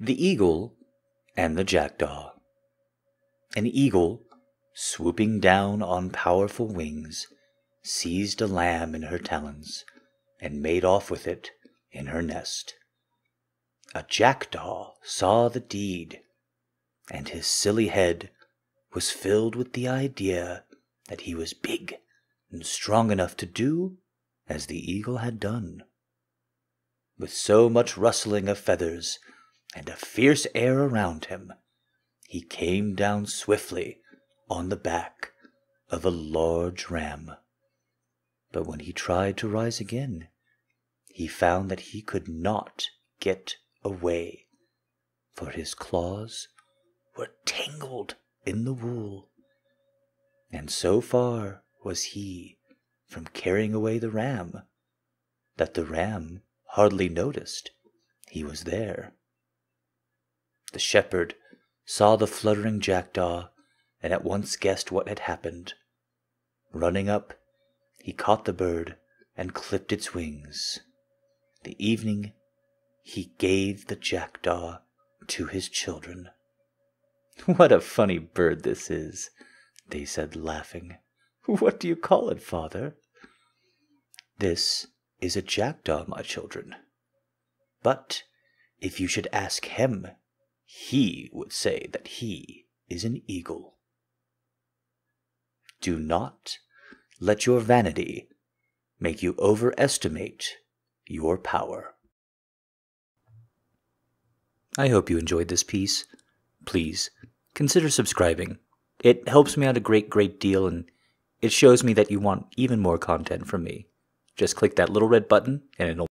The Eagle and the Jackdaw. An eagle, swooping down on powerful wings, seized a lamb in her talons and made off with it in her nest. A jackdaw saw the deed, and his silly head was filled with the idea that he was big and strong enough to do as the eagle had done. With so much rustling of feathers and a fierce air around him, he came down swiftly on the back of a large ram. But when he tried to rise again, he found that he could not get away, for his claws were tangled in the wool. And so far was he from carrying away the ram that the ram hardly noticed he was there. The shepherd saw the fluttering jackdaw and at once guessed what had happened. Running up, he caught the bird and clipped its wings. The evening he gave the jackdaw to his children. What a funny bird this is, they said, laughing. What do you call it, father? This is a jackdaw, my children. But if you should ask him, he would say that he is an eagle. Do not let your vanity make you overestimate your power. I hope you enjoyed this piece. Please consider subscribing. It helps me out a great, great deal, and it shows me that you want even more content from me. Just click that little red button, and it'll